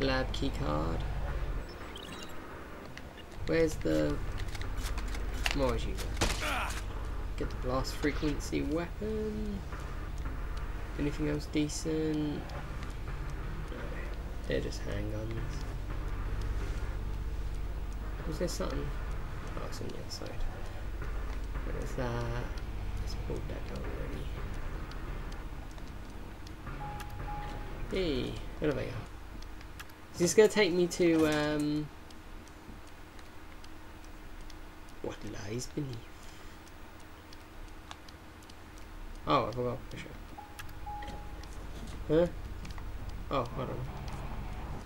Lab key card. Where's the... More as. Get the blast frequency weapon. Anything else decent? No, they're just handguns. Was there something? Oh, it's on the other side. Where's that? Let's pull that down already. Hey, Is this gonna take me to um what lies beneath? Oh, I forgot for sure. Huh? Oh, hold on.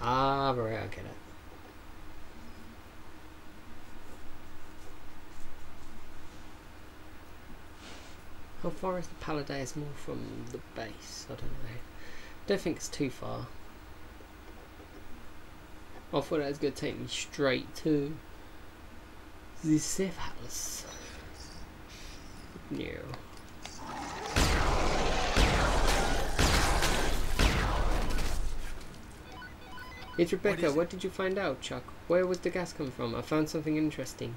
Ah, right, I get it. How far is the Palisades Mall from the base? I don't know. I Don't think it's too far. I thought that was going to take me straight to the safe house. No. It's Rebecca. What is What, did you find out, Chuck? Where was the gas come from? I found something interesting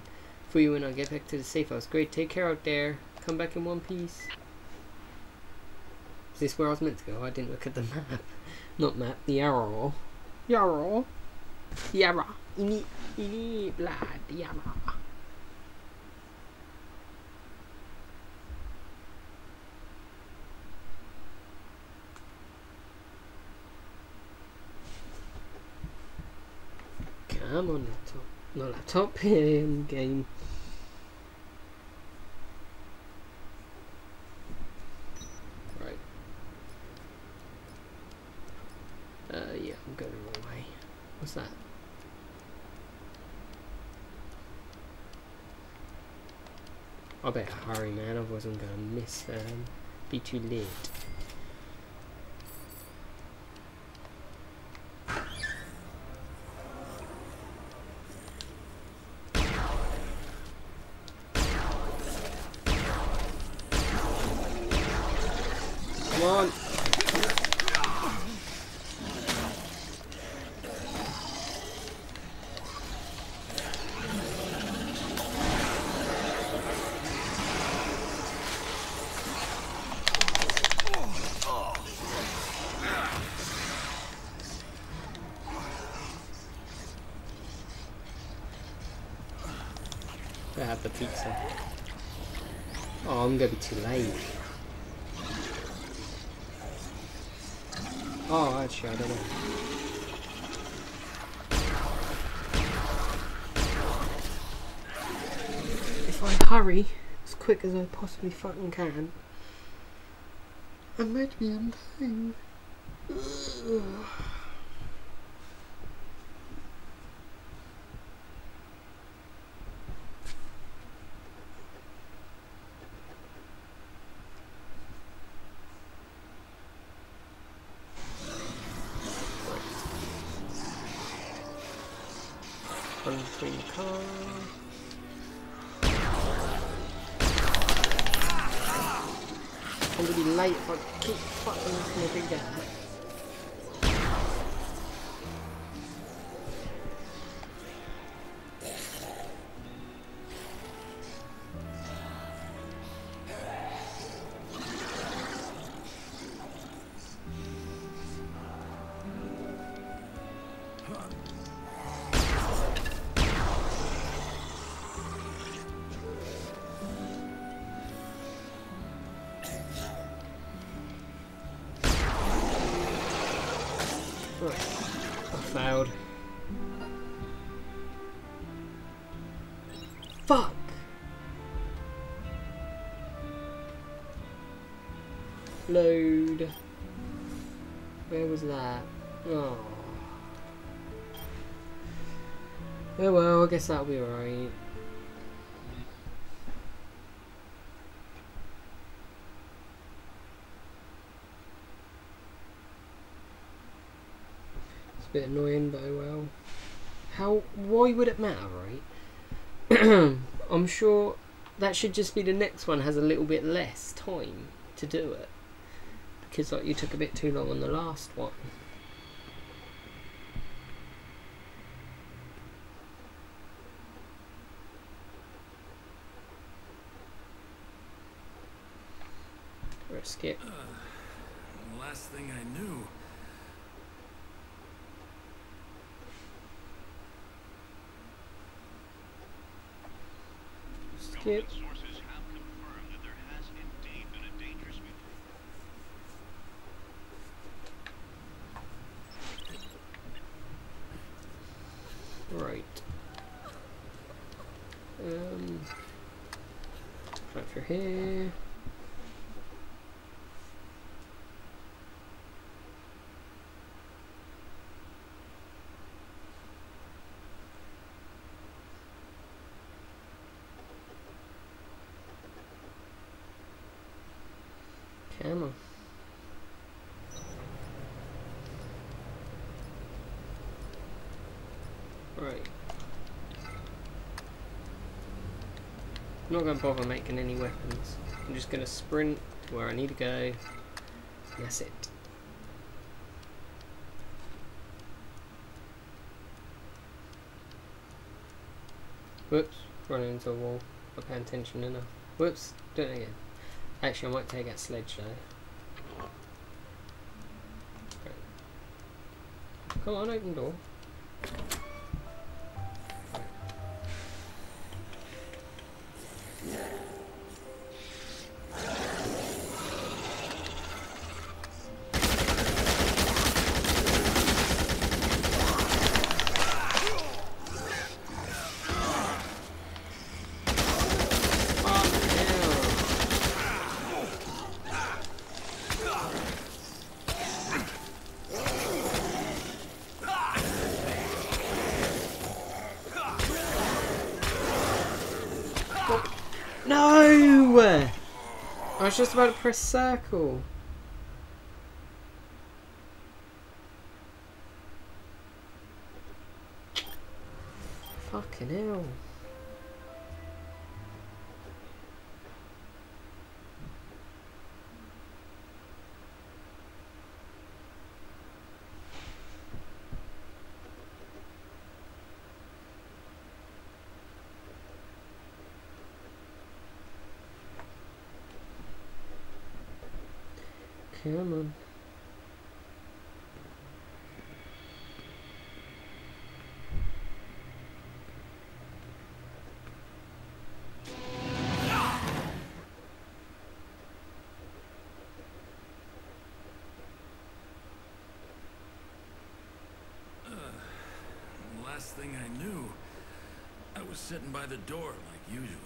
for you when I get back to the safe house. Great, take care out there. Come back in one piece. Is this where I was meant to go? I didn't look at the map. Not map, the arrow. Yarrow. Yarra. Ini, ini, blood. Yarra. Come on, laptop. No laptop. Um, game. Right. Uh, yeah, I'm going the wrong way. What's that? I better hurry, man. Otherwise, I'm gonna miss. Um, be too late. Come on. I have the pizza. Oh, I'm gonna be too late. Oh, actually, I don't know. If I hurry as quick as I possibly fucking can, I might be in time. Ugh. Car. I'm gonna be late if I keep fucking at the. Right. I failed. Fuck! Load. Where was that? Oh. Oh well, I guess that'll be alright. a bit annoying, but oh well. How? Why would it matter, right? I'm sure that should just be the next one has a little bit less time to do it because like you took a bit too long on the last one. Skip. Uh, last thing I knew, mutation. Right. Um. Through here. Come on. Right. I'm not going to bother making any weapons. I'm just going to sprint to where I need to go. That's it. Whoops, running into a wall. Not paying attention enough. Whoops, do it again. Actually, I might take that sledge though. Come on, open door. No! I was just about to press circle. Fucking hell. Last thing I knew, I was sitting by the door like usual.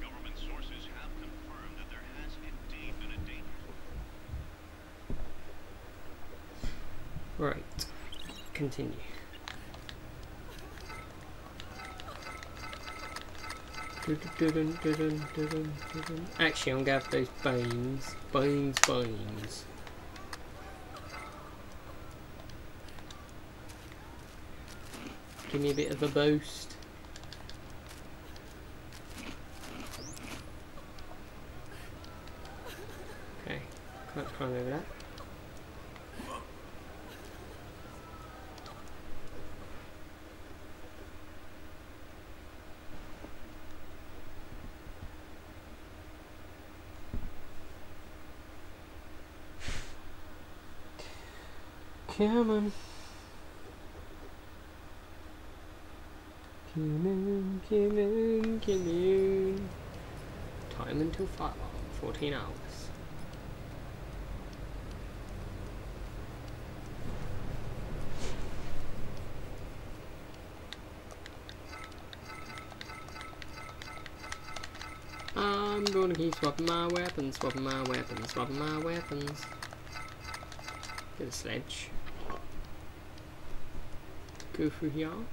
Government sources have confirmed that there has indeed been a dangerous Right. Continue. Actually, I'm gonna have those bones. Bones, bones. Give me a bit of a boost. Okay, can't climb over that. Come on. Come on, come on. Time until alarm, 14 hours. I'm gonna keep swapping my weapons, swapping my weapons, swapping my weapons. Get a sledge. Go through here. Ah.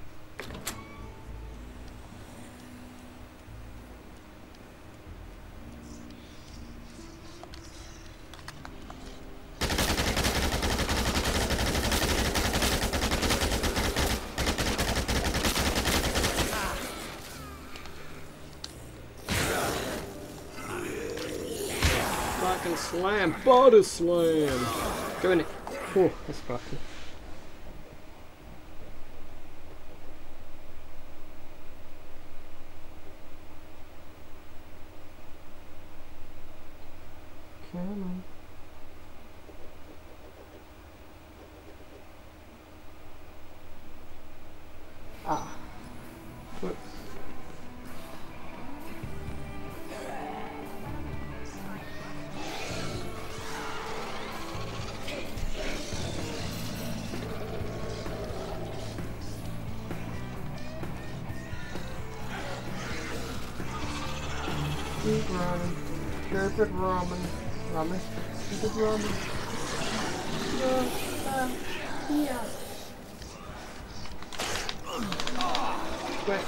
Fucking slam, body slam. Doing it. Oh, that's fucking. but Keep running. Stupid Roman. Roman. Stupid Roman. No, uh, yeah. Right.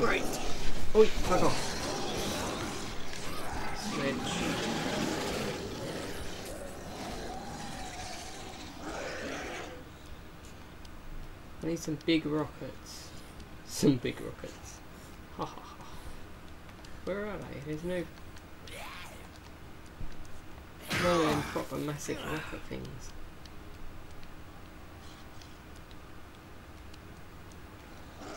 Right. Oi, fuck off. Switch. I need some big rockets. Some big rockets. Ha ha ha. Where are they? There's no. No proper massive rocket things.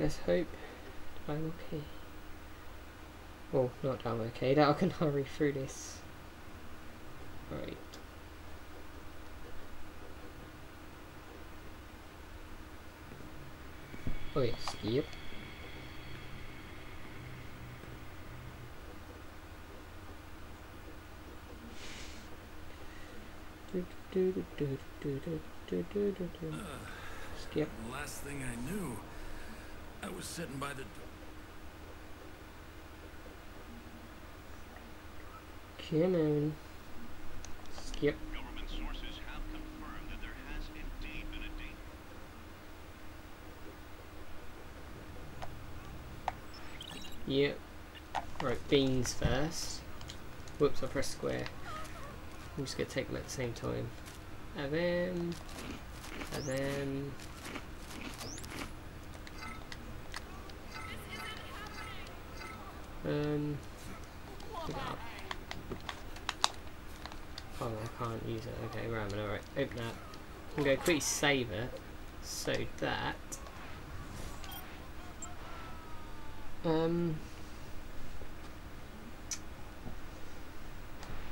let's hope I'm okay. Well, not I'm okay, that I can hurry through this. Right. Oh yes, yep. Skip. Last thing I knew, I was sitting by the door. Come on. Skip. Government sources have confirmed that there has indeed been a date. Yep. Right, beans first. Whoops, I pressed square. I'm just gonna take them at the same time. And then... And then... Um... Oh, I can't use it. Okay, ramen, alright. Open that. I'm gonna quickly save it. So that... Um...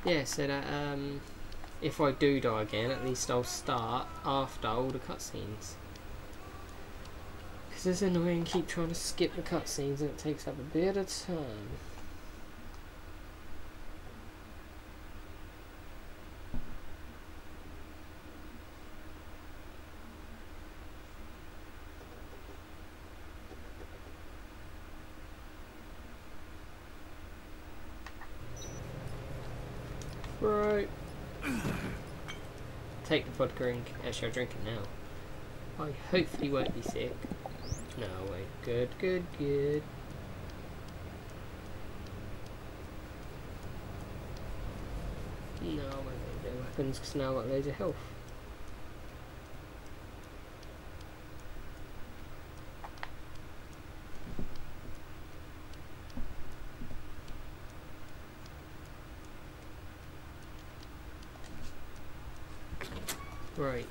Yeah, so that um, if I do die again, at least I'll start after all the cutscenes. Because it's annoying keep trying to skip the cutscenes and it takes up a bit of time. Right. Take the vodka and actually I'll drink it now. I hopefully won't be sick. No, wait. Good, good, good. No, I won't need no weapons because now I've got loads of health. Right.